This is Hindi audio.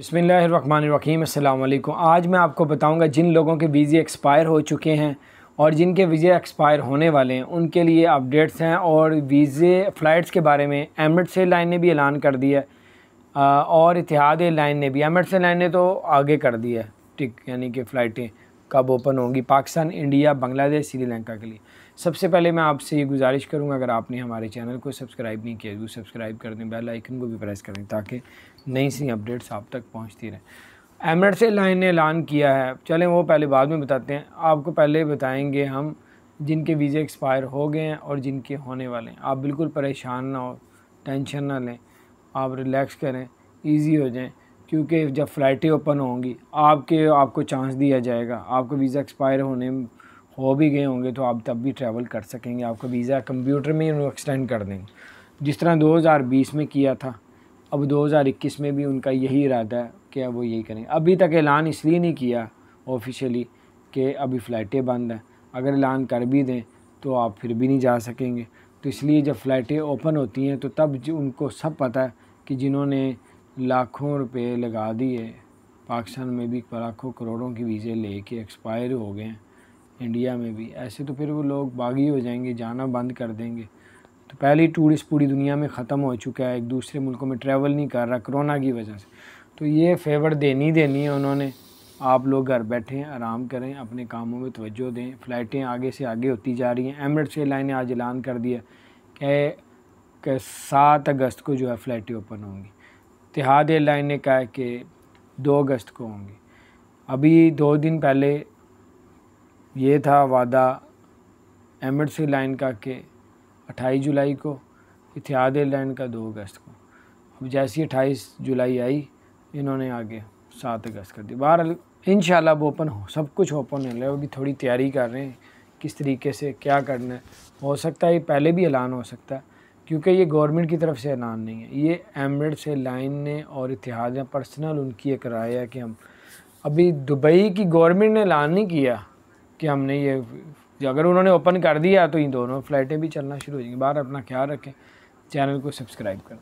बसमीम अल्लाम आज मैं आपको बताऊँगा जिन लोगों के वीज़े एक्सपायर हो चुके हैं और जिनके वीज़े एक्सपायर होने वाले हैं, उनके लिए अपडेट्स हैं और वीज़े फ़्लाइट्स के बारे में एमरेट्स एयरलाइन ने भी ऐलान कर दिया और इतिहाद एयरलाइन ने भी, एमरेट्स एयरलाइन ने तो आगे कर दिया है, ठीक, यानी कि फ़्लाइटें। कब ओपन होंगी, पाकिस्तान, इंडिया, बांग्लादेश, श्रीलंका के लिए। सबसे पहले मैं आपसे ये गुजारिश करूँगा, अगर आपने हमारे चैनल को सब्सक्राइब नहीं किया तो सब्सक्राइब कर दें, बेल आइकन को भी प्रेस करें ताकि नई सी अपडेट्स आप तक पहुँचती रहें। एमरेट्स एयरलाइन ने ऐलान किया है। चलें, वो पहले बाद में बताते हैं। आपको पहले बताएँगे हम जिनके वीज़े एक्सपायर हो गए हैं और जिनके होने वाले हैं। आप बिल्कुल परेशान ना हो, टेंशन ना लें। आप रिलैक्स करें, ईजी हो जाएँ। क्योंकि जब फ़्लाइटें ओपन होंगी, आपके, आपको चांस दिया जाएगा। आपको वीज़ा एक्सपायर होने, हो भी गए होंगे तो आप तब भी ट्रैवल कर सकेंगे। आपका वीज़ा कंप्यूटर में ही एक्सटेंड कर देंगे। जिस तरह 2020 में किया था, अब 2021 में भी उनका यही इरादा है कि अब वो यही करें। अभी तक ऐलान इसलिए नहीं किया ऑफिशियली कि अभी फ़्लाइटें बंद हैं। अगर ऐलान कर भी दें तो आप फिर भी नहीं जा सकेंगे। तो इसलिए जब फ़्लाइटें ओपन होती हैं तो तब उनको सब पता है कि जिन्होंने लाखों रुपए लगा दिए। पाकिस्तान में भी लाखों करोड़ों की वीज़े लेके एक्सपायर हो गए। इंडिया में भी। ऐसे तो फिर वो लोग बागी हो जाएँगे, जाना बंद कर देंगे। तो पहले ही टूरिस्ट पूरी दुनिया में ख़त्म हो चुका है। एक दूसरे मुल्कों में ट्रैवल नहीं कर रहा कोरोना की वजह से। तो ये फेवर देनी देनी है उन्होंने। आप लोग घर बैठें, आराम करें, अपने कामों में तवज्जो दें। फ़्लाइटें आगे से आगे होती जा रही हैं। एमरेट्स एयरलाइन ने आज ऐलान कर दिया कि सात अगस्त को जो है फ़्लाइटें ओपन होंगी। इतिहाद एयरलाइन ने कहा कि दो अगस्त को होंगी। अभी दो दिन पहले ये था वादा एमरेट्स एयरलाइन का कि अट्ठाईस जुलाई को इतिहाद एयरलाइन का दो अगस्त को। अब जैसी अट्ठाईस जुलाई आई, इन्होंने आगे सात अगस्त कर दी। बहरहाल इन अब ओपन हो, सब कुछ ओपन है अभी थोड़ी तैयारी कर रहे हैं, किस तरीके से क्या करना है। हो सकता है पहले भी ऐलान हो सकता है। क्योंकि ये गवर्नमेंट की तरफ़ से ऐलान नहीं है। ये एमरेट से लाइन ने और इतिहाद ने, पर्सनल उनकी एक राय है कि हम, अभी दुबई की गवर्नमेंट ने ऐलान नहीं किया कि हमने ये, अगर उन्होंने ओपन कर दिया तो इन दोनों फ़्लाइटें भी चलना शुरू हो जाएँगी। बाहर अपना ख्याल रखें, चैनल को सब्सक्राइब करें।